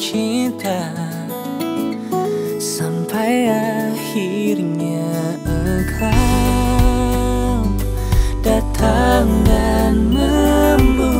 cinta Sampai akhirnya engkau datang dan membuat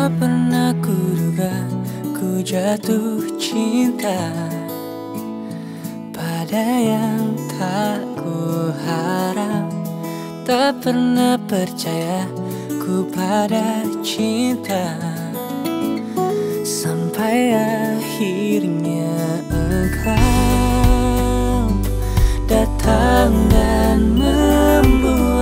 Tak pernah kuduga ku jatuh cinta Pada yang tak ku harap. Tak pernah percaya ku pada cinta Sampai akhirnya engkau Datang dan membuat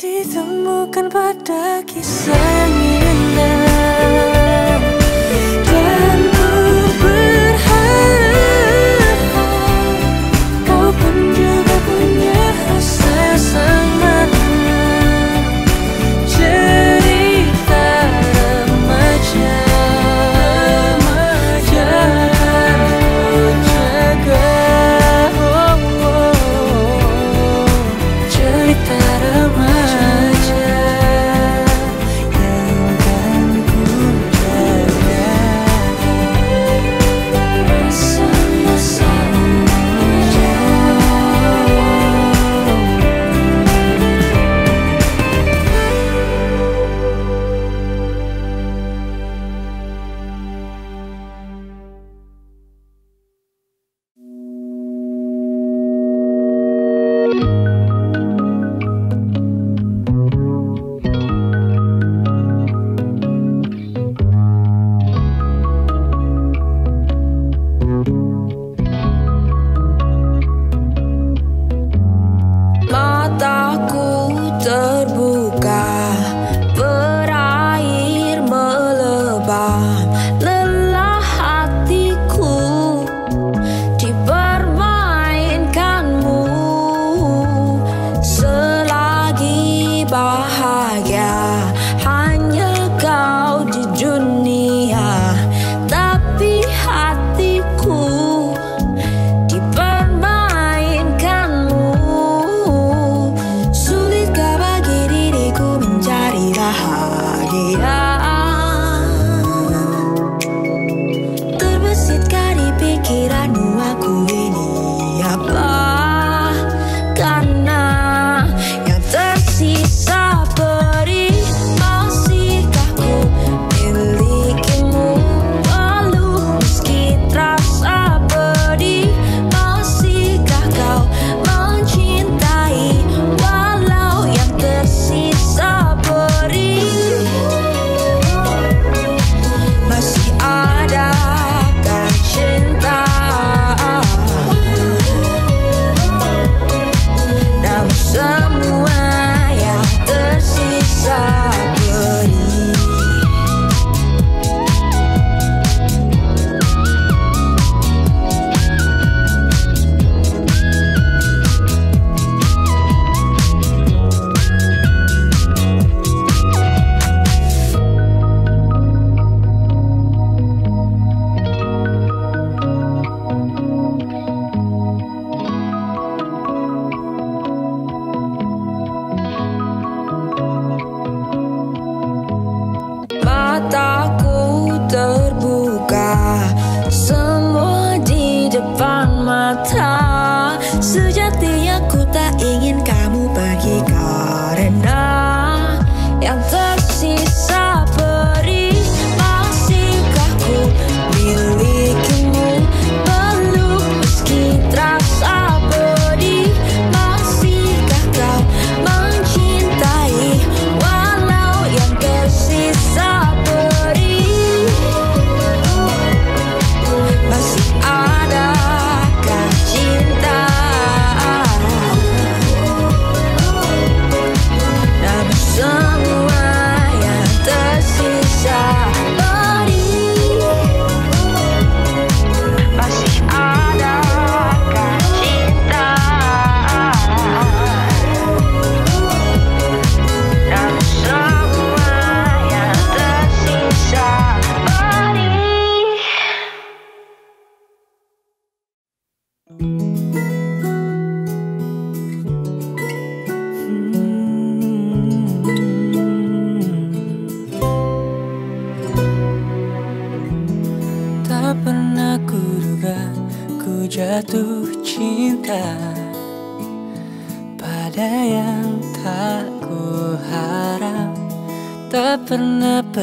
ditemukan pada kisahnya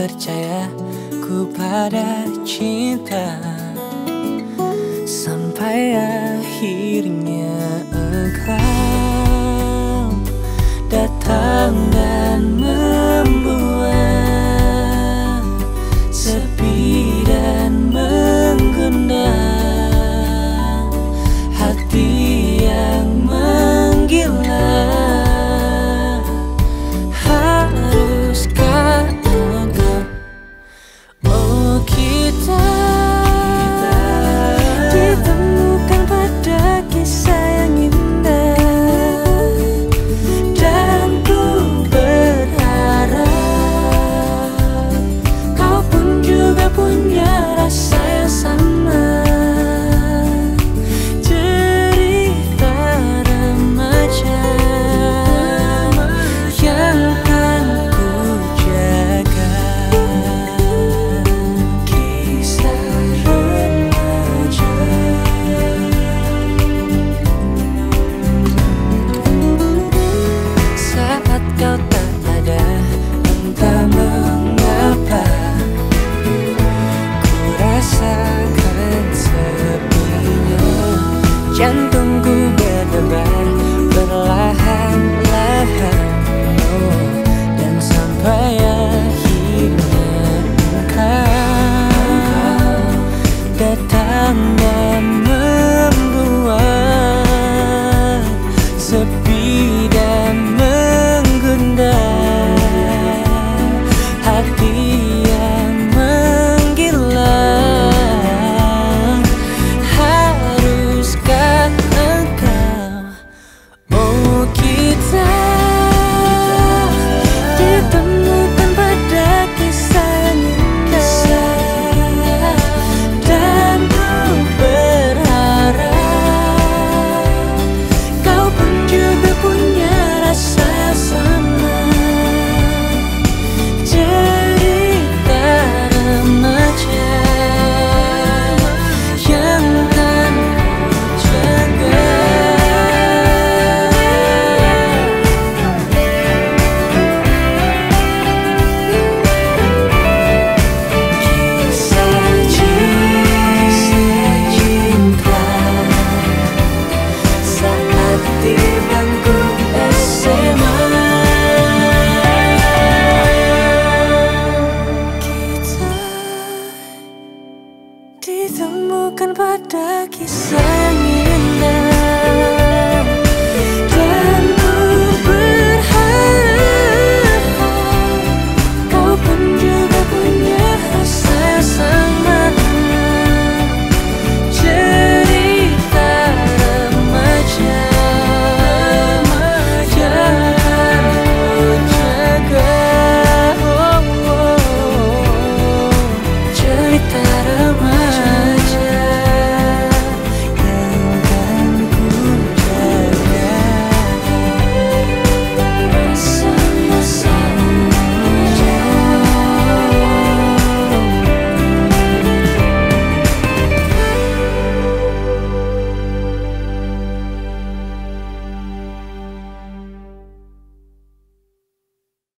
percaya ku pada cinta